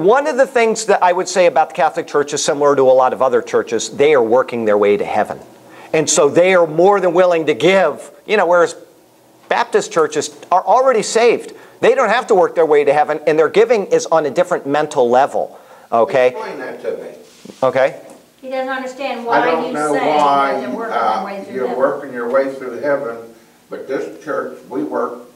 One of the things that I would say about the Catholic Church is similar to a lot of other churches. They are working their way to heaven. And so they are more than willing to give, you know, whereas Baptist churches are already saved. They don't have to work their way to heaven, and their giving is on a different mental level. Okay? Explain that to me. Okay? He doesn't understand I why don't know why that they're working their uh, way through you're heaven. working your way through heaven, but this church, we work the the same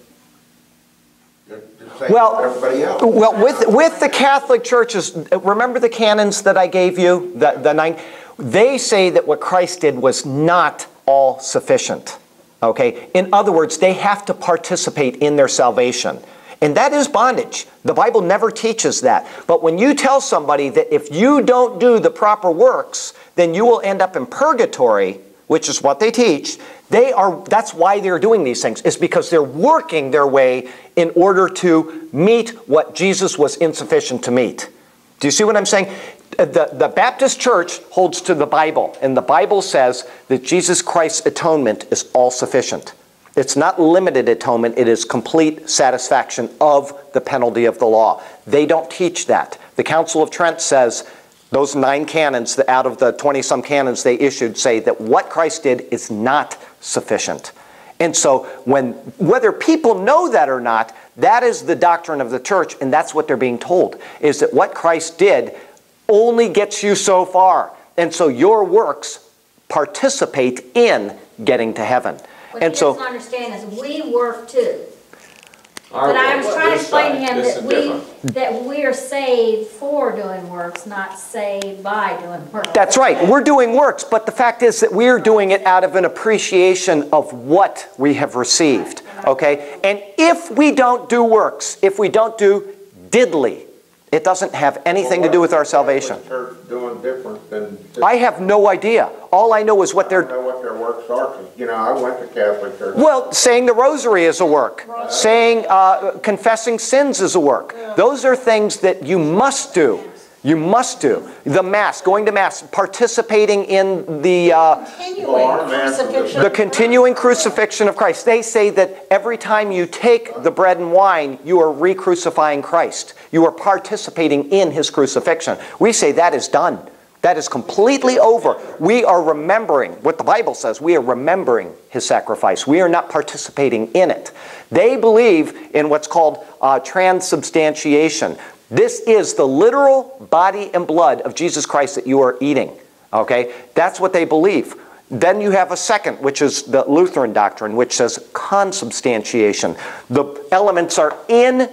Well, else. Well, with, with the Catholic churches, remember the canons that I gave you? The, the nine? They say that what Christ did was not all sufficient. Okay? In other words, they have to participate in their salvation. And that is bondage. The Bible never teaches that. But when you tell somebody that if you don't do the proper works, then you will end up in purgatory, which is what they teach, they are that's why they're doing these things, is because they're working their way in order to meet what Jesus was insufficient to meet. Do you see what I'm saying? The, the Baptist church holds to the Bible, and the Bible says that Jesus Christ's atonement is all sufficient. It's not limited atonement, it is complete satisfaction of the penalty of the law. They don't teach that. The Council of Trent says those nine canons, out of the 20 some canons they issued, say that what Christ did is not sufficient. And so, when, whether people know that or not, that is the doctrine of the church, and that's what they're being told is that what Christ did only gets you so far. And so, your works participate in getting to heaven. What And so, understand is we work too. Our But I work, was trying to this explain to side, him this that is we, that we are saved for doing works, not saved by doing works. That's right. We're doing works, but the fact is that we're doing it out of an appreciation of what we have received. Okay? And if we don't do works, if we don't do diddly, it doesn't have anything to do with our salvation. What's the Church doing different than. I have no idea. All I know is what I they're know what their works are, you know, I went to Catholic church. Well, saying the rosary is a work. Saying, uh, confessing sins is a work. Those are things that you must do. You must do. The Mass, going to Mass, participating in the, uh, Well, man, the- the continuing crucifixion of Christ. They say that every time you take the bread and wine, you are re crucifying Christ. You are participating in his crucifixion. We say that is done. That is completely over. We are remembering what the Bible says. We are remembering his sacrifice. We are not participating in it. They believe in what's called uh, transubstantiation. This is the literal body and blood of Jesus Christ that you are eating. Okay? That's what they believe. Then you have a second, which is the Lutheran doctrine, which says consubstantiation. The elements are in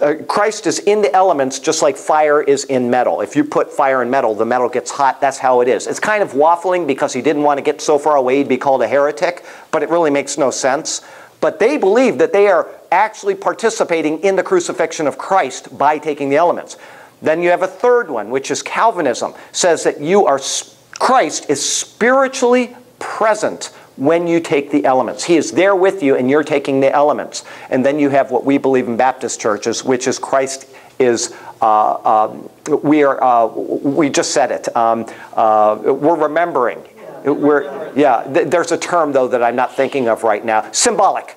uh, Christ is in the elements just like fire is in metal. If you put fire in metal, the metal gets hot. That's how it is. It's kind of waffling because he didn't want to get so far away he'd be called a heretic, but it really makes no sense. But they believe that they are actually participating in the crucifixion of Christ by taking the elements. Then you have a third one, which is Calvinism, says that you are Christ is spiritually present when you take the elements. He is there with you and you're taking the elements. And then you have what we believe in Baptist churches, which is Christ is, uh, um, we are, uh, we just said it, um, uh, we're remembering. We're, yeah, th- there's a term though that I'm not thinking of right now. Symbolic.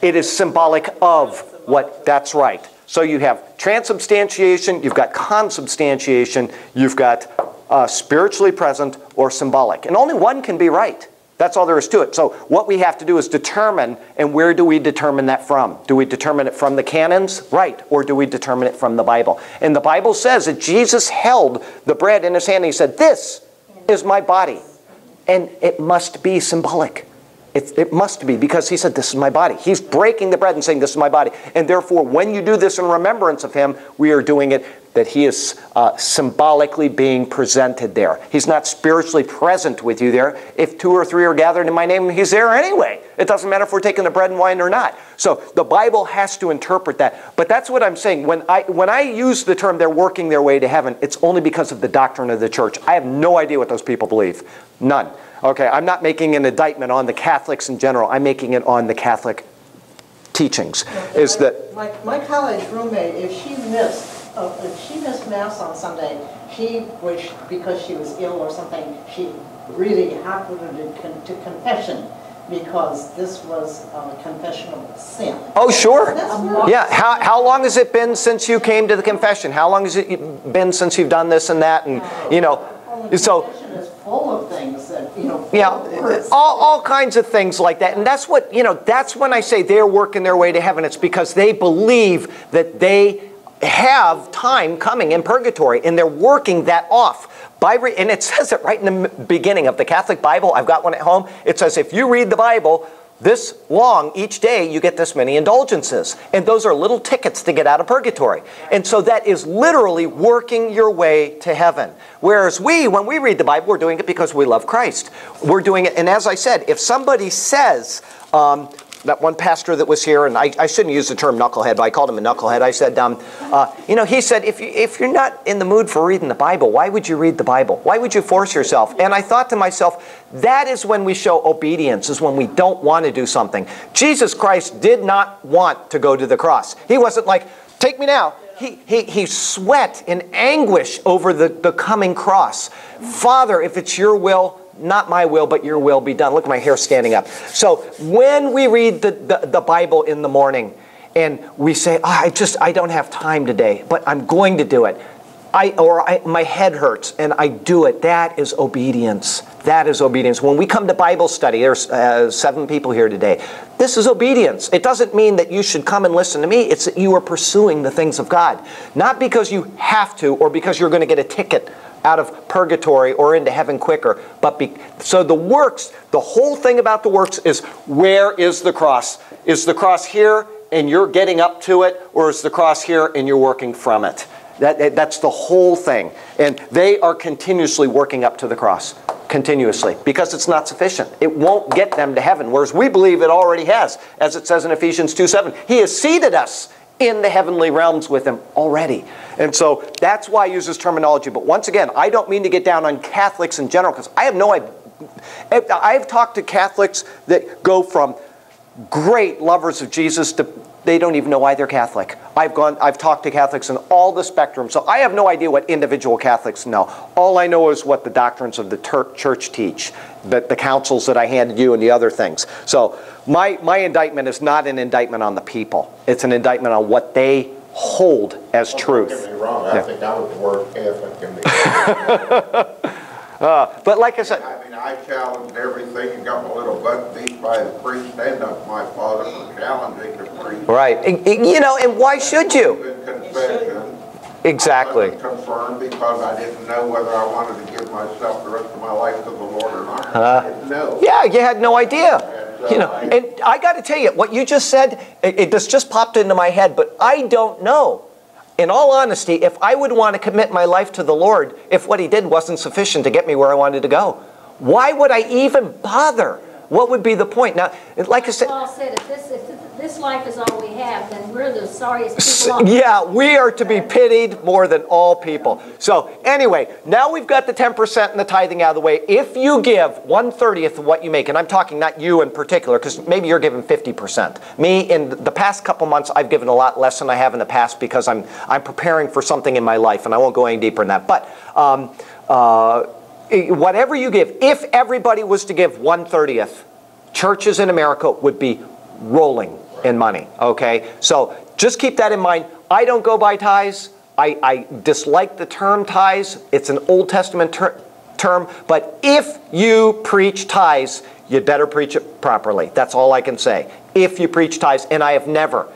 It is symbolic of what, that's right. So you have transubstantiation, you've got consubstantiation, you've got uh, spiritually present or symbolic. And only one can be right. That's all there is to it. So what we have to do is determine, and where do we determine that from? Do we determine it from the canons? Right. Or do we determine it from the Bible? And the Bible says that Jesus held the bread in his hand and he said, This is my body. And it must be symbolic. It, it must be because he said, This is my body. He's breaking the bread and saying, This is my body. And therefore, when you do this in remembrance of him, we are doing it that he is uh, symbolically being presented there. He's not spiritually present with you there. If two or three are gathered in my name, he's there anyway. It doesn't matter if we're taking the bread and wine or not. So the Bible has to interpret that. But that's what I'm saying. When I, when I use the term they're working their way to heaven, it's only because of the doctrine of the church. I have no idea what those people believe. None. Okay, I'm not making an indictment on the Catholics in general. I'm making it on the Catholic teachings. Is that My, my college roommate, if she missed, uh, if she missed mass on Sunday, she, which, because she was ill or something, she really happened to, con- to confession. because this was a confessional sin. Oh, sure. Yeah, how, how long has it been since you came to the confession? How long has it been since you've done this and that? And, you know, Well, the so, is full of things that, you know. full yeah, all, all kinds of things like that. And that's what, you know, that's when I say they're working their way to heaven. It's because they believe that they have time coming in purgatory and they're working that off. By re- and it says it right in the beginning of the Catholic Bible. I've got one at home. It says if you read the Bible this long each day, you get this many indulgences. And those are little tickets to get out of purgatory. And so that is literally working your way to heaven. Whereas we, when we read the Bible, we're doing it because we love Christ. We're doing it, and as I said, if somebody says, um, that one pastor that was here, and I, I shouldn't use the term knucklehead, but I called him a knucklehead. I said, um, uh, you know, he said, if, you, if you're not in the mood for reading the Bible, why would you read the Bible? Why would you force yourself? And I thought to myself, that is when we show obedience, is when we don't want to do something. Jesus Christ did not want to go to the cross. He wasn't like, take me now. He, he, he sweat in anguish over the, the coming cross. Father, if it's your will, not my will, but your will be done. Look at my hair standing up. So when we read the, the, the Bible in the morning and we say, oh, I just, I don't have time today, but I'm going to do it. I, or I, my head hurts and I do it. That is obedience. That is obedience. When we come to Bible study, there's uh, seven people here today. This is obedience. It doesn't mean that you should come and listen to me. It's that you are pursuing the things of God. Not because you have to or because you're going to get a ticket out of purgatory or into heaven quicker. But be, so the works, the whole thing about the works is where is the cross? Is the cross here and you're getting up to it, or is the cross here and you're working from it? That, that- that's the whole thing. And they are continuously working up to the cross, continuously, because it's not sufficient. It won't get them to heaven, whereas we believe it already has, as it says in Ephesians 2 7. He has seated us in the heavenly realms with him already. And so that's why I use this terminology. But once again, I don't mean to get down on Catholics in general, because I have no idea. I've talked to Catholics that go from great lovers of Jesus to they don't even know why they're Catholic. I've gone I've talked to Catholics in all the spectrum. So I have no idea what individual Catholics know. All I know is what the doctrines of the church teach, the, the councils that I handed you and the other things. So my my indictment is not an indictment on the people. It's an indictment on what they hold as Don't truth. get me wrong, I Yeah. think I was the worst Catholic in the. Uh, but like I said, I challenged everything and got my little butt beat by the priest and of my father for challenging the priest. right, y- you know, and why should you? Exactly. I confirmed because I didn't know whether I wanted to give myself the rest of my life to the Lord or not. I didn't. Yeah, you had no idea. You know, and I got to tell you, what you just said, it, it just just popped into my head, but I don't know. In all honesty, if I would want to commit my life to the Lord, if what He did wasn't sufficient to get me where I wanted to go, why would I even bother? What would be the point? Now, like I said, Paul said, if this, if this life is all we have, then we're the sorriest people on. Yeah, we are to be pitied more than all people. So anyway, now we've got the 10% and the tithing out of the way. If you give one thirtieth of what you make, and I'm talking not you in particular, because maybe you're giving 50%. Me, in the past couple months, I've given a lot less than I have in the past because I'm, I'm preparing for something in my life, and I won't go any deeper in that. But um, uh, whatever you give, if everybody was to give 1 30th, churches in America would be rolling in money. Okay, so just keep that in mind. I don't go by tithes. I, I dislike the term tithes. It's an Old Testament ter- term. But if you preach tithes, you'd better preach it properly. That's all I can say. If you preach tithes, and I have never,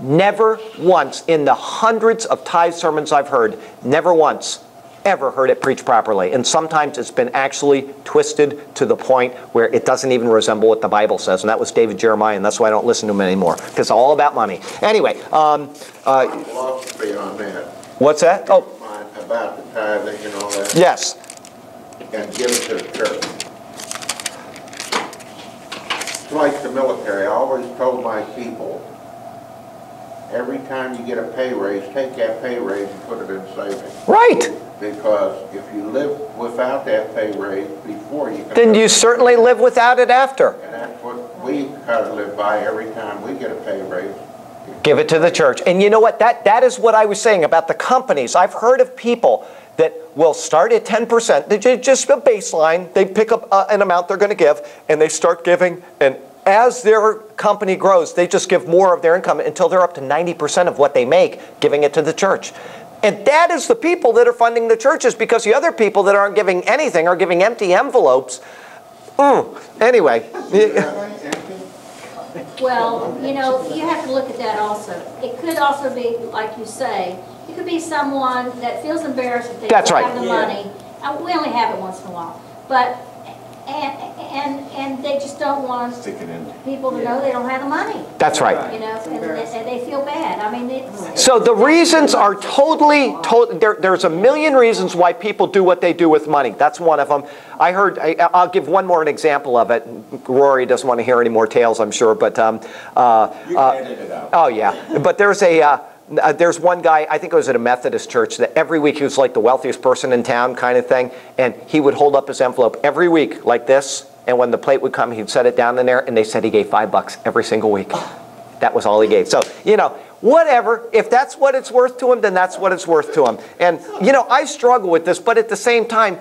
never once in the hundreds of tithe sermons I've heard, never once ever heard it preached properly. And sometimes it's been actually twisted to the point where it doesn't even resemble what the Bible says. And that was David Jeremiah, and that's why I don't listen to him anymore, because it's all about money. Anyway, um, uh, My philosophy on that, what's that? Oh, about the tithing and all that, yes. and give it to the church. Like the military, I always told my people, every time you get a pay raise, take that pay raise and put it in savings. Right. Because if you live without that pay raise before you can. Then you certainly live without it after. And that's what we gotta live by every time we get a pay raise. Give it to the church. And you know what? That, that is what I was saying about the companies. I've heard of people that will start at 10%, they just a baseline, they pick up uh, an amount they're going to give, and they start giving, and as their company grows, they just give more of their income until they're up to 90% of what they make, giving it to the church. And that is the people that are funding the churches because the other people that aren't giving anything are giving empty envelopes. Mm, Anyway, Well, you know, you have to look at that also. It could also be, like you say, it could be someone that feels embarrassed that they That's don't right. have the Yeah. money. Uh, We only have it once in a while, but, and, and, and they just don't want Stick it in. people to know they don't have the money, that's right. you know, and they, and they feel bad. I mean, it's. So the reasons are totally, to, there, there's a million reasons why people do what they do with money. That's one of them. I heard, I, I'll give one more an example of it. Rory doesn't want to hear any more tales, I'm sure, but, um, uh, You uh, can edit it out. Oh, yeah. But there's a, uh, uh, there's one guy, I think it was at a Methodist church, that every week he was like the wealthiest person in town kind of thing. And he would hold up his envelope every week like this. And when the plate would come, he'd set it down in there. And they said he gave five bucks every single week. That was all he gave. So, you know, whatever. If that's what it's worth to him, then that's what it's worth to him. And, you know, I struggle with this, but at the same time,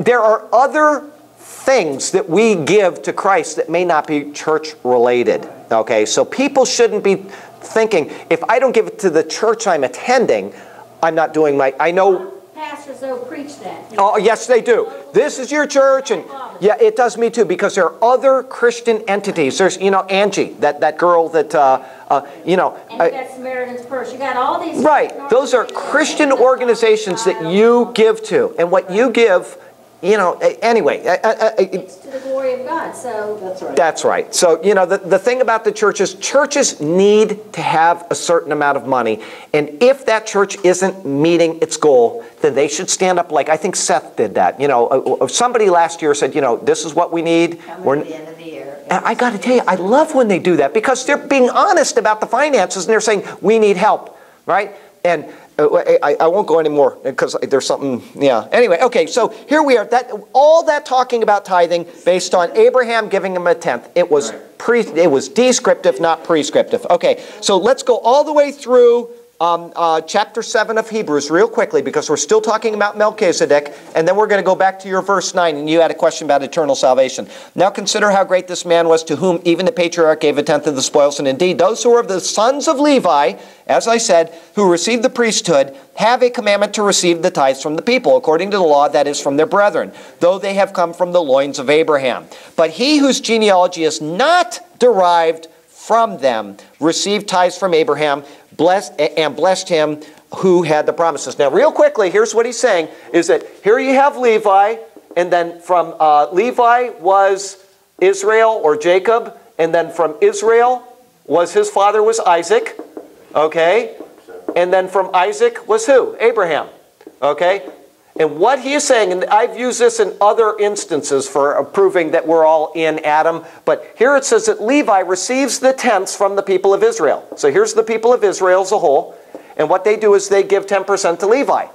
there are other things that we give to Christ that may not be church related. Okay, so people shouldn't be thinking if I don't give it to the church I'm attending, I'm not doing my. I know. Pastors though preach that. Oh, yes, they do. This is your church, and yeah, it does me too because there are other Christian entities. There's, you know, Angie, that that girl that, uh, uh, you know. And you got Samaritan's Purse, you got all these. Right. Those are Christian organizations that you give to. And what you give, you know, anyway, It's to the glory of God, so. That's right. that's right. So, you know, the, the thing about the churches, churches need to have a certain amount of money. And if that church isn't meeting its goal, then they should stand up like I think Seth did that. You know, uh, uh, somebody last year said, you know, this is what we need. We're, at the end of the year. and I got to tell you, I love when they do that because they're being honest about the finances and they're saying, we need help, right? And Uh, I, I won't go anymore because there's something, yeah. Anyway, okay, so here we are. That all that talking about tithing based on Abraham giving him a tenth. It was pre, it was descriptive, not prescriptive. Okay, so let's go all the way through um, uh, chapter 7 of Hebrews real quickly because we're still talking about Melchizedek, and then we're going to go back to your verse 9, and you had a question about eternal salvation. Now consider how great this man was to whom even the patriarch gave a tenth of the spoils, and indeed those who are of the sons of Levi, as I said, who received the priesthood, have a commandment to receive the tithes from the people, according to the law that is from their brethren, though they have come from the loins of Abraham. But he whose genealogy is not derived from them received tithes from Abraham, blessed and blessed him who had the promises. Now, real quickly, here's what he's saying: is that here you have Levi, and then from uh, Levi was Israel or Jacob, and then from Israel was his father was Isaac, okay, and then from Isaac was who? Abraham, okay. And what he is saying, and I've used this in other instances for proving that we're all in Adam, but here it says that Levi receives the tenths from the people of Israel. So here's the people of Israel as a whole, and what they do is they give 10% to Levi,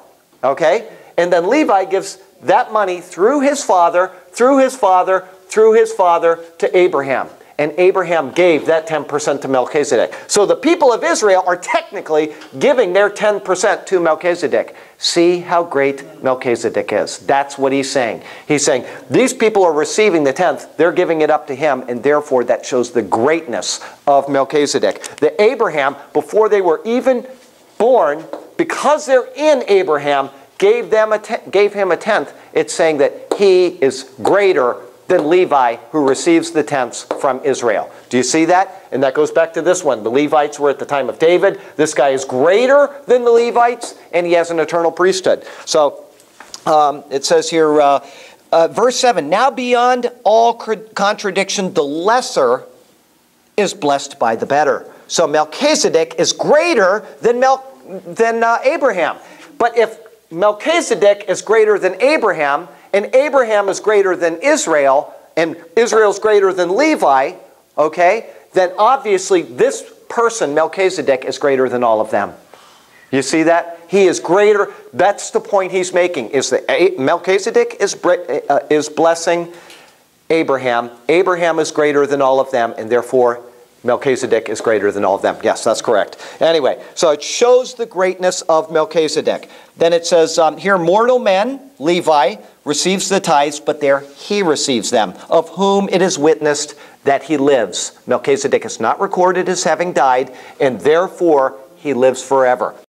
okay? And then Levi gives that money through his father, through his father, through his father to Abraham. And Abraham gave that 10% to Melchizedek. So the people of Israel are technically giving their 10% to Melchizedek. See how great Melchizedek is. That's what he's saying. He's saying these people are receiving the tenth, they're giving it up to him, and therefore that shows the greatness of Melchizedek. The Abraham, before they were even born, because they're in Abraham, gave, them a gave him a tenth. It's saying that he is greater than Levi, who receives the tenths from Israel. Do you see that? And that goes back to this one. The Levites were at the time of David. This guy is greater than the Levites, and he has an eternal priesthood. So um, it says here, uh, uh, verse 7 Now beyond all contradiction, the lesser is blessed by the better. So Melchizedek is greater than, Mel- than uh, Abraham. But if Melchizedek is greater than Abraham, and Abraham is greater than Israel, and Israel's greater than Levi, okay, then obviously this person, Melchizedek, is greater than all of them. You see that? He is greater. That's the point he's making. Is that Melchizedek is, uh, is blessing Abraham. Abraham is greater than all of them, and therefore Melchizedek is greater than all of them. Yes, that's correct. Anyway, so it shows the greatness of Melchizedek. Then it says um, here, mortal men, Levi, receives the tithes, but there he receives them, of whom it is witnessed that he lives. Melchizedek is not recorded as having died, and therefore he lives forever.